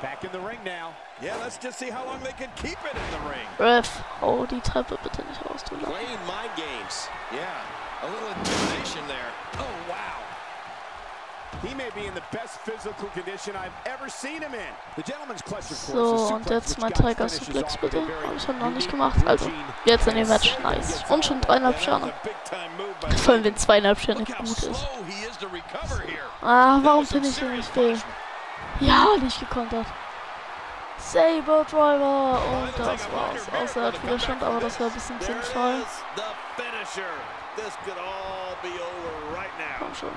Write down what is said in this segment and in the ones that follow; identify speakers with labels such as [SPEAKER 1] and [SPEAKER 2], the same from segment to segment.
[SPEAKER 1] Back in the ring now.
[SPEAKER 2] Yeah, let's just see how long they can keep it in the ring.
[SPEAKER 3] Ref, hau die Treppe bitte nicht raus, du.
[SPEAKER 2] Playing mind games. Yeah, a little intimidation there. Oh, wow.
[SPEAKER 1] He may be in the best physical condition I've ever seen him in. The gentleman's clutch, of course.
[SPEAKER 3] So,
[SPEAKER 1] the
[SPEAKER 3] und jetzt mein Tiger Suplex bitte. Habe ich noch nicht gemacht. Also, jetzt in dem Match. Nice. Und schon dreieinhalb Sterne. Vor allem, wenn zweieinhalb Sterne gut ist. Ah, warum finde ich
[SPEAKER 2] serious
[SPEAKER 3] nicht fehl? Ja, nicht gekontert. Saber Driver. Und das war's. Außer er hat Widerstand, aber das war ein bisschen sinnvoll. Komm schon.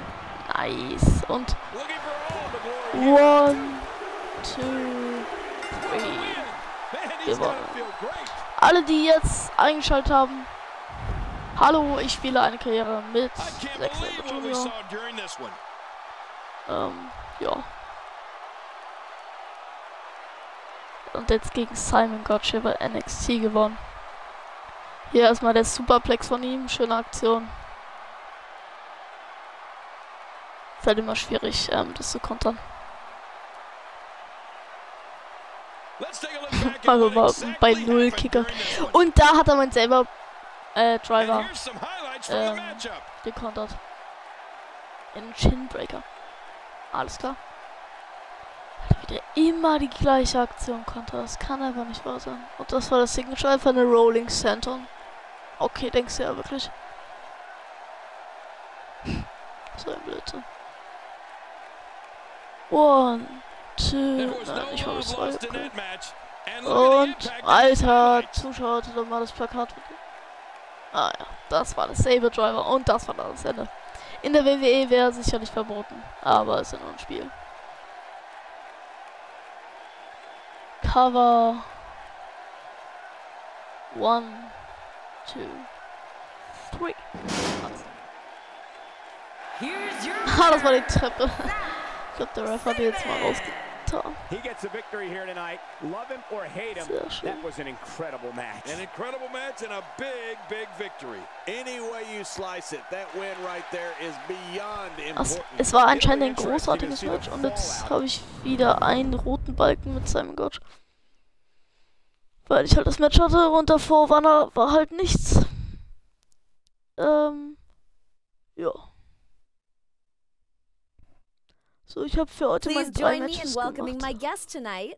[SPEAKER 3] Nice. Und one, two, three. Gewonnen. Alle, die jetzt eingeschaltet haben. Hallo, ich spiele eine Karriere mit
[SPEAKER 2] I can't
[SPEAKER 3] Zack
[SPEAKER 2] believe
[SPEAKER 3] Sabre
[SPEAKER 2] what we
[SPEAKER 3] Jr.
[SPEAKER 2] saw during this one.
[SPEAKER 3] Ähm, ja. Und jetzt gegen Simon Gotch bei NXT gewonnen. Hier erstmal der Superplex von ihm. Schöne Aktion. Ist halt immer schwierig, ähm, das zu kontern. Also war bei Null Kicker. Und da hat er mein selber äh, Driver Ähm, gekontert. In Chinbreaker. Alles klar. Der immer die gleiche Aktion konnte. Das kann einfach nicht wahr sein. Und das war das Signature einfach eine Rolling Senton. Okay, denkst du ja wirklich. So ein Blödsinn. One, two, nein, ich
[SPEAKER 2] look at the
[SPEAKER 3] Und, Alter. Zuschauer, doch mal das Plakat. Ah ja, das war das Saber Driver und das war das Ende. In der WWE wäre sicherlich verboten, aber ist ja nur ein Spiel. Cover. One, two, three.
[SPEAKER 4] Here's your
[SPEAKER 3] Ah, das war die Treppe. Ich glaube, der Ref hat die jetzt mal rausgetan.
[SPEAKER 1] He gets a victory here tonight. Love him or hate him,
[SPEAKER 3] Sehr schön.
[SPEAKER 1] that was an incredible match.
[SPEAKER 2] An incredible match and a big, big victory. Any way you slice it, that win right there is beyond
[SPEAKER 3] Es,
[SPEAKER 2] important.
[SPEAKER 3] es war anscheinend ein großartiges Match und jetzt habe ich wieder einen roten Balken mit Simon Gotch. Weil ich halt das Match hatte und davor war, war halt nichts. Ähm, ja. So, ich habe für heute
[SPEAKER 4] Please
[SPEAKER 3] mal drei Matches gemacht.
[SPEAKER 4] guest tonight.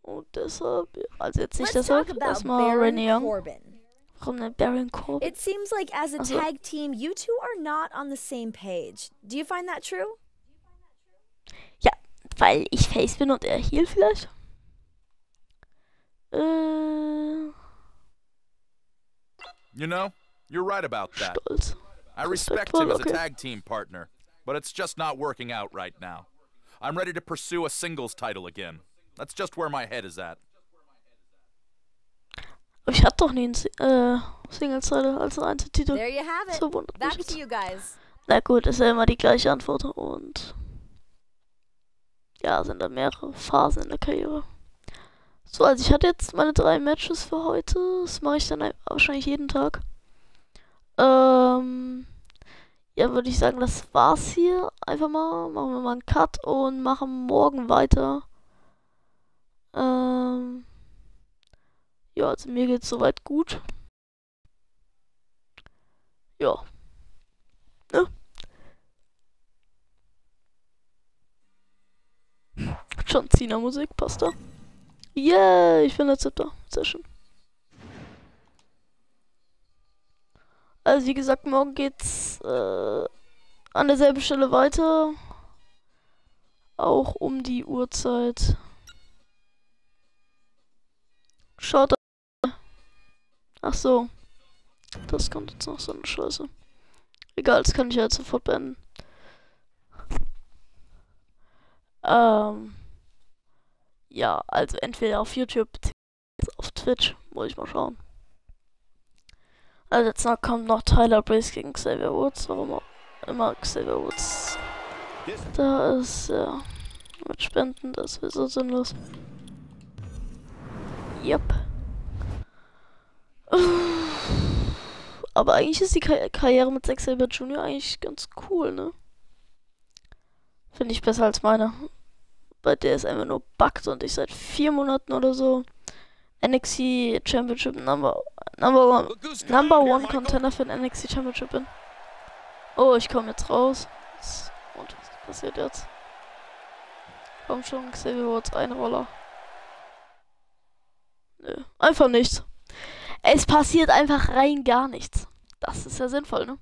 [SPEAKER 3] Und deshalb, ja, also jetzt nicht
[SPEAKER 4] Let's
[SPEAKER 3] deshalb, erstmal
[SPEAKER 4] Baron
[SPEAKER 3] Renee Young.
[SPEAKER 4] Corbin.
[SPEAKER 3] Warum denn Baron Corbin?
[SPEAKER 4] It seems like as a
[SPEAKER 3] Also-
[SPEAKER 4] tag team, you two are not on the same page. Do you find that true?
[SPEAKER 3] Weil ich Face bin und er Heal vielleicht? Äh,
[SPEAKER 5] You know, you're right about that.
[SPEAKER 3] stolz.
[SPEAKER 5] I respect him as a tag team partner, but it's just not working out right now. I'm ready to pursue a singles title again. That's just where my head is at.
[SPEAKER 3] Aber ich hatte doch nie einen äh, Singles-Title als Einzeltitel.
[SPEAKER 4] There you have it.
[SPEAKER 3] So wundert mich
[SPEAKER 4] Back to you guys.
[SPEAKER 3] Na gut, ist ja immer die gleiche Antwort und ja, sind da mehrere Phasen in der Karriere. So, also ich hatte jetzt meine drei Matches für heute. Das mache ich dann ein- wahrscheinlich jeden Tag. Ähm, ja, würde ich sagen, das war's hier. Einfach mal, machen wir mal einen Cut und machen morgen weiter. Ähm, ja, also mir geht's soweit gut. Ja. John Cena Musik, passt da. Yeah, ich bin Rezeptor. Sehr schön. Also wie gesagt, morgen geht's äh, an derselben Stelle weiter. Auch um die Uhrzeit. Schaut. Ach so. Das kommt jetzt noch so eine Scheiße. Egal, das kann ich ja jetzt sofort beenden. Ähm. Ja, also entweder auf YouTube beziehungsweise auf Twitch. Muss ich mal schauen. Also jetzt noch kommt noch Tyler Breeze gegen Xavier Woods. Warum auch immer Xavier Woods da ist. Ja. Mit Spenden, das ist so sinnlos. Yep. Aber eigentlich ist die Kar Karriere mit Zack Sabre Jr. eigentlich ganz cool, ne? Finde ich besser als meine. Bei der es einfach nur buggt und ich seit vier Monaten oder so NXT Championship Number, number one, number one. Contender für den NXT Championship bin. Oh, ich komme jetzt raus. Und was passiert jetzt? Komm schon, Xavier Woods, ein Roller. Nö, einfach nichts. Es passiert einfach rein gar nichts. Das ist ja sinnvoll, ne?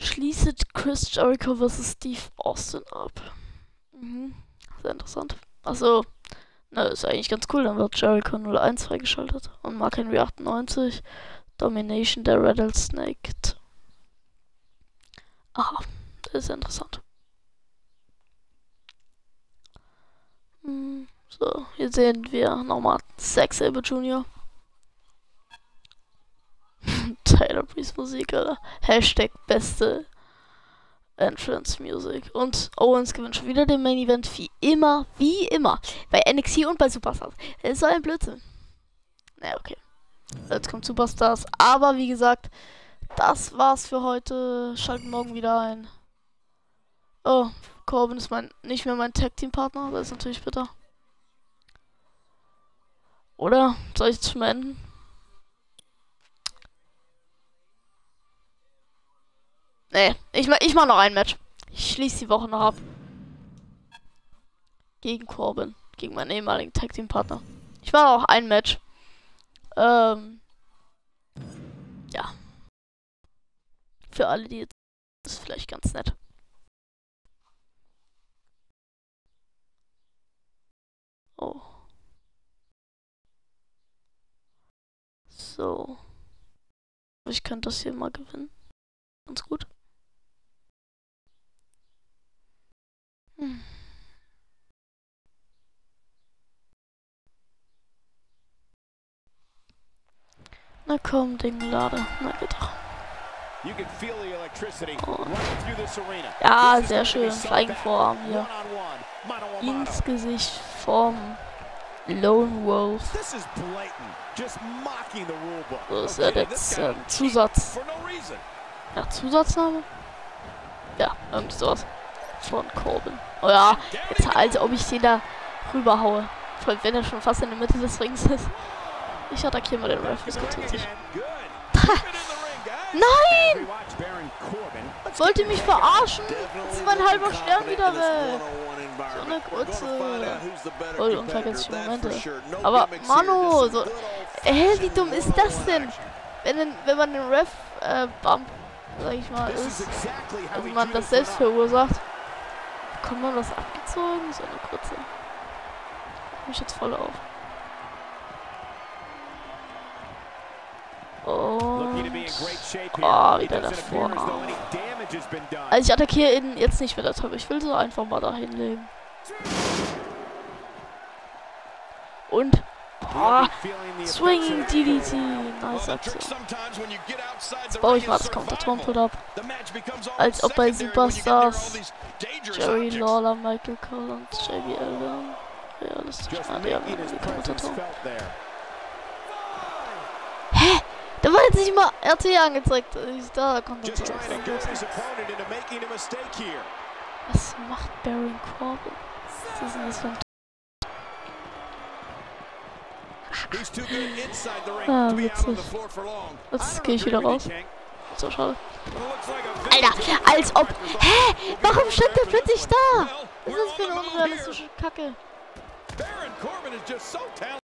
[SPEAKER 3] Schließet Chris Jericho vs. Steve Austin ab. Mhm. Sehr interessant. Achso. Na, ist eigentlich ganz cool. Dann wird Jericho 01 freigeschaltet. Und Mark Henry 98. Domination der Rattlesnake. Aha. Das ist interessant. Hm, So, hier sehen wir nochmal Zack Sabre Jr. Tyler Breeze Musik, Alter. Hashtag beste Entrance Music. Und Owens gewinnt schon wieder den Main Event, wie immer, wie immer. Bei NXT und bei Superstars. Das ist so ein Blödsinn. Na, okay. Jetzt kommt Superstars. Aber wie gesagt, das war's für heute. Schalten morgen wieder ein. Oh, Corbin ist mein, nicht mehr mein Tag-Team-Partner. Das ist natürlich bitter. Oder? Soll ich es schon beenden? Nee, ich, ich mach noch ein Match. Ich schließe die Woche noch ab. Gegen Corbin. Gegen meinen ehemaligen Tag Team Partner. Ich mach noch ein Match. Ähm. Ja. Für alle, die jetzt. Das ist vielleicht ganz nett. Oh. So. Ich könnte das hier mal gewinnen. Ganz gut. Hm. Na komm, Ding, lade. Na geht doch.
[SPEAKER 1] You can feel the electricity
[SPEAKER 3] Oh. Ja, sehr schön.
[SPEAKER 1] so
[SPEAKER 3] Flying
[SPEAKER 1] bad.
[SPEAKER 3] Vorarm hier. Ins Gesicht vom Lone Wolf. So ist
[SPEAKER 2] Okay,
[SPEAKER 3] jetzt äh, Zusatz. Ja, Zusatzname? Ja, irgendwie sowas. Von Corbin. Oh ja, jetzt als ob ich den da rüberhaue. Vor allem, wenn er schon fast in der Mitte des Rings ist. Ich attackiere mal den Ref, das geht sich. Nein!
[SPEAKER 1] We watch Baron Corbin.
[SPEAKER 3] Wollt ihr mich verarschen? Jetzt ist mein halber Stern wieder weg. So eine kurze. Voll unvergessliche Momente. Aber Mano, so. Hä, wie dumm ist das denn? Wenn, wenn man den Ref äh, bump, sag ich mal, ist, also man das selbst verursacht, bekommt man das abgezogen? So eine kurze. mich jetzt voll auf. Und Oh, wieder davor. also ich attackiere ihn jetzt nicht mit der Treppe. Ich will so einfach mal da hinlegen. Und ah, Swinging DDT. Nice Aktion.
[SPEAKER 2] Jetzt
[SPEAKER 3] baue ich mal das Kommentatorenpult ab. Als ob bei Superstars Jerry Lawler, Michael Cole und JBL wären. Realistisch.
[SPEAKER 1] Just
[SPEAKER 3] Ah, die haben
[SPEAKER 1] making his
[SPEAKER 3] die
[SPEAKER 1] presence
[SPEAKER 3] Kommentatoren.
[SPEAKER 1] felt there.
[SPEAKER 3] Da war jetzt nicht mal RT angezeigt. Ich, da kommt das
[SPEAKER 1] mistake here.
[SPEAKER 3] Was macht Baron Corbin? Was ist denn das für ein Ah, witzig. Jetzt gehe ich wieder raus. So schade. Alter, als ob. Hä? Warum steht der plötzlich da? Was ist das für eine unrealistische Kacke?
[SPEAKER 2] Baron Corbin is just so talented.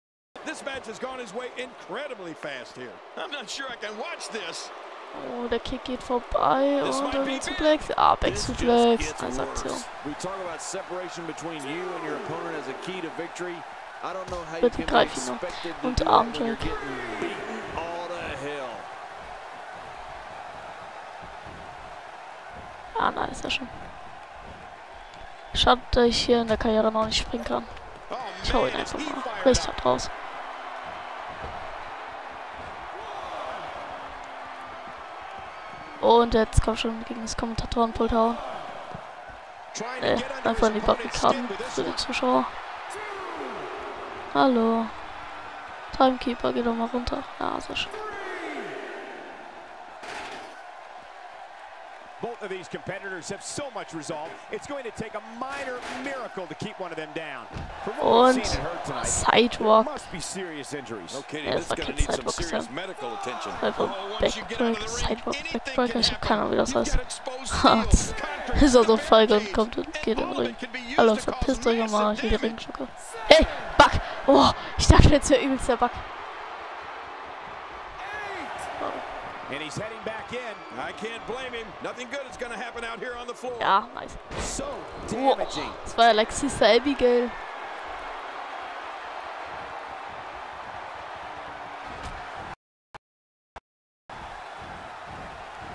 [SPEAKER 2] This match has gone his way incredibly fast here. I'm not sure I can watch this.
[SPEAKER 3] Oh, der Kick geht vorbei und dann den Suplex. Ah, Back Suplex. Nice Aktion.
[SPEAKER 2] We talk about separation between you and your opponent as a key to victory. I don't know how you
[SPEAKER 3] Bitte
[SPEAKER 2] can be
[SPEAKER 3] greif ihn noch.
[SPEAKER 2] expected to
[SPEAKER 3] Und
[SPEAKER 2] do that when you're
[SPEAKER 3] Armdrag.
[SPEAKER 2] getting beaten all to hell.
[SPEAKER 3] Ah, nice, sehr schön. Schade, dass ich hier in der Karriere noch nicht springen kann. Ich hau ihn einfach mal
[SPEAKER 2] up.
[SPEAKER 3] hart raus. Und jetzt komm schon gegen das Kommentatorenpult hauen.
[SPEAKER 1] Under
[SPEAKER 3] einfach in die Barrikaden für die Zuschauer. Hallo. Timekeeper, geh doch mal runter. Ja, sehr schön.
[SPEAKER 1] Both of these competitors have so much resolve. It's going to take a minor miracle to keep one of them down.
[SPEAKER 3] Und Sidewalk.
[SPEAKER 1] must be serious injuries.
[SPEAKER 2] No kidding,
[SPEAKER 3] Ja, das war kein
[SPEAKER 2] need some
[SPEAKER 3] Sidewalk,
[SPEAKER 2] medical attention.
[SPEAKER 3] Einfach Backbreak,
[SPEAKER 2] the ring,
[SPEAKER 3] Sidewalk, Backbreaker. Ich habe keine Ahnung, wie das heißt.
[SPEAKER 2] Contract
[SPEAKER 3] Ist so
[SPEAKER 2] to
[SPEAKER 3] feige und kommt und geht in den
[SPEAKER 2] And all of
[SPEAKER 3] Ring.
[SPEAKER 2] cause
[SPEAKER 3] verpisst euch mal, ich will die. Ringschocke. Hey, Bug! Oh, ich dachte jetzt wäre übelst der Bug.
[SPEAKER 1] And he's heading back in.
[SPEAKER 2] I can't blame him. Nothing good is going to happen out here on the floor.
[SPEAKER 3] Ja, nice.
[SPEAKER 1] So
[SPEAKER 3] Oh,
[SPEAKER 1] damaging.
[SPEAKER 3] das war ja like Sister Abigail.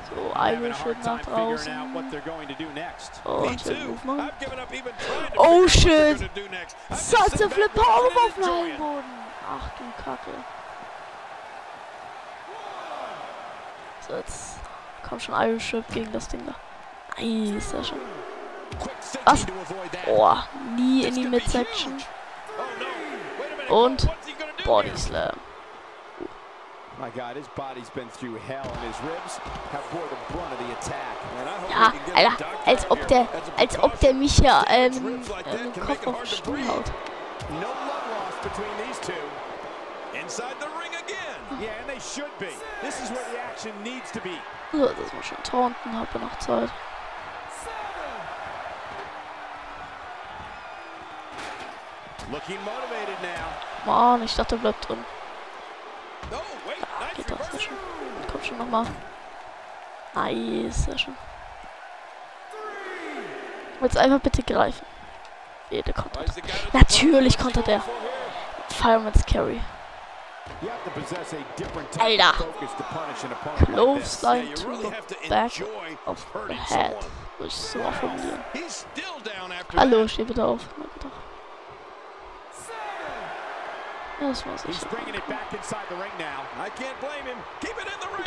[SPEAKER 3] So,
[SPEAKER 1] Having a
[SPEAKER 3] Irish
[SPEAKER 1] hard
[SPEAKER 3] wird
[SPEAKER 1] time
[SPEAKER 3] nach
[SPEAKER 1] figuring out what
[SPEAKER 3] draußen.
[SPEAKER 1] they're going to do next.
[SPEAKER 3] Oh,
[SPEAKER 2] Me
[SPEAKER 3] und den
[SPEAKER 2] too.
[SPEAKER 3] Move machen.
[SPEAKER 2] I've given up even trying to
[SPEAKER 3] Oh,
[SPEAKER 2] figure out what
[SPEAKER 3] shit.
[SPEAKER 2] they're gonna do next. I've just
[SPEAKER 3] Satze
[SPEAKER 2] sit
[SPEAKER 3] Flip
[SPEAKER 2] back
[SPEAKER 3] Power
[SPEAKER 2] and
[SPEAKER 3] auf
[SPEAKER 2] enjoy
[SPEAKER 3] den
[SPEAKER 2] it.
[SPEAKER 3] Boden. Ach du Kacke. So, jetzt kommt schon Irish Whip gegen das Ding da. Nice, sehr schön.
[SPEAKER 1] Thinking
[SPEAKER 3] Was? Oh, nie in die Midsection. Und Body? Slam.
[SPEAKER 1] My God, his body's been through hell, and his ribs have bore the brunt of the attack.
[SPEAKER 2] Man, I hope
[SPEAKER 3] Ja, Alter, als ob der, als ob der mich ja ähm, ähm, Kopf auf den Stuhl haut.
[SPEAKER 1] No blood loss between these two.
[SPEAKER 2] Inside the ring
[SPEAKER 3] So, das muss schon taunten, hab ja noch Zeit. Mann, ich dachte, der bleibt drin.
[SPEAKER 2] Wait. Nice
[SPEAKER 3] Geht doch, sehr schön. Komm schon nochmal. Nice, sehr schön. Jetzt einfach bitte greifen. Jede kontert. Natürlich kontert er. Fireman's Carry. Alter. Clothesline to the back of the head. Würde ich so mal formulieren. Hallo, steh bitte auf. Na, bitte. Ja, das war's. Ich
[SPEAKER 1] ring.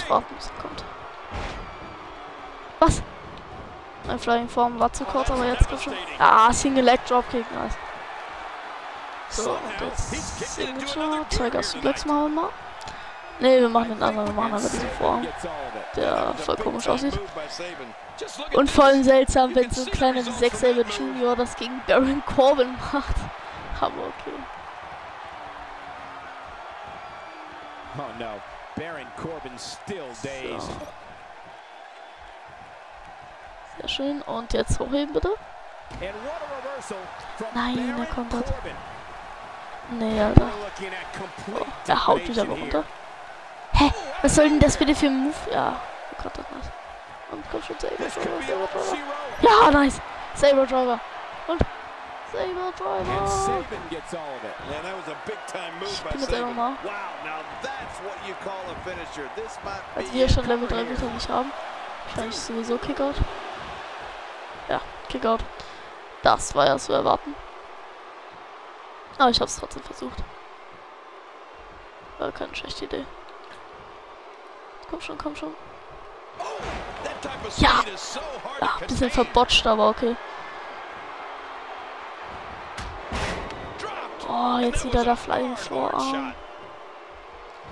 [SPEAKER 3] warten, bis er kommt. Was? Mein Flying Form war zu kurz, aber jetzt kommt schon. Ah, Single Leg Dropkick, nice. So, jetzt Signature. Tiger Suplex machen wir mal. Ne, wir machen den anderen, wir machen einfach diesen
[SPEAKER 1] it.
[SPEAKER 3] der voll komisch aussieht. Und allem seltsam, wenn so ein kleiner wie Zack Sabre Jr. das gegen Baron Corbin macht. Aber okay.
[SPEAKER 1] Oh no. Baron Corbin still dazed.
[SPEAKER 3] Sehr schön. Und jetzt hochheben bitte. Nein, er kontert.
[SPEAKER 1] Corbin.
[SPEAKER 3] Nee, Alter.
[SPEAKER 1] Complete
[SPEAKER 3] Er haut wieder
[SPEAKER 1] domination
[SPEAKER 3] runter. Hä? Was soll denn das bitte für ein Move? Ja, er kontert nice. Und komm schon, Saber Driver,
[SPEAKER 1] be
[SPEAKER 3] Saber Driver. Ja, nice. Saber Driver. Und Saber
[SPEAKER 1] And
[SPEAKER 3] Driver. Ich bin jetzt einfach mal. Als wir schon Level
[SPEAKER 6] for
[SPEAKER 3] 3
[SPEAKER 6] here.
[SPEAKER 3] Meter nicht haben. Wahrscheinlich sowieso Kickout. Ja, Kickout. Das war ja zu erwarten. Aber ich hab's trotzdem versucht. War keine schlechte Idee. Komm schon, komm schon. Ja. Ja,
[SPEAKER 2] to
[SPEAKER 3] bisschen verbotscht, aber okay. Oh, jetzt wieder der Flying
[SPEAKER 2] shot.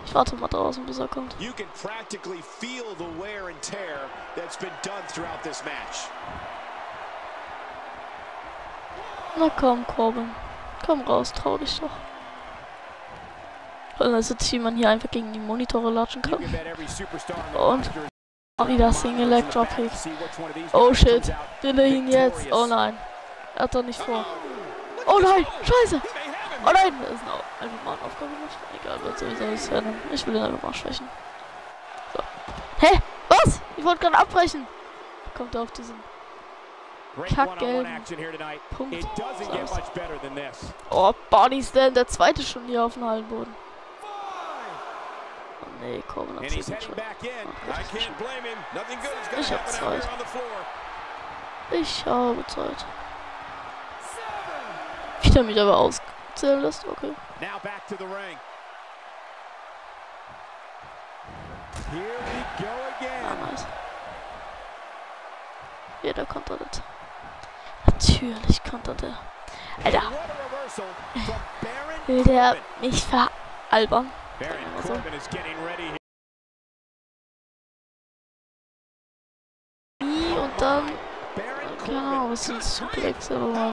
[SPEAKER 3] Ich warte mal draußen, bis er kommt.
[SPEAKER 1] You can practically feel the wear and tear that's been done throughout this match.
[SPEAKER 3] Na komm, Corbin. Komm raus, trau dich doch. Und dann sitzt jemand hier einfach gegen die Monitore latschen kann. Und auch wieder Single Leg Dropkick. Oh shit. Will er ihn jetzt? Oh nein. Er hat doch nicht vor. Oh nein, scheiße. Oh nein, das ist einfach mal eine Aufgabe gemacht. Egal, wird sowieso nichts werden. Ich will ihn einfach mal schwächen. So. Hä? Was? Ich wollte gerade abbrechen. Kommt er auf diesen Punkt.
[SPEAKER 1] This.
[SPEAKER 3] Oh, Body Slam, der zweite schon hier auf dem Hallenboden. Oh nee, Corbin hat
[SPEAKER 1] And he's
[SPEAKER 3] sich
[SPEAKER 1] heading
[SPEAKER 3] schon.
[SPEAKER 1] back in.
[SPEAKER 2] I can't blame him. Nothing good is going
[SPEAKER 3] Ich hab Zeit. Ich habe Zeit. Wie der mich aber auszählen lässt, okay.
[SPEAKER 1] Now back to the ring. Here we go
[SPEAKER 3] Ah,
[SPEAKER 1] again.
[SPEAKER 3] nice. Jeder kontert das. Natürlich kontert er. Alter. Will der mich veralbern? Also.
[SPEAKER 1] Und dann.
[SPEAKER 3] Genau, es sind Suplex, aber.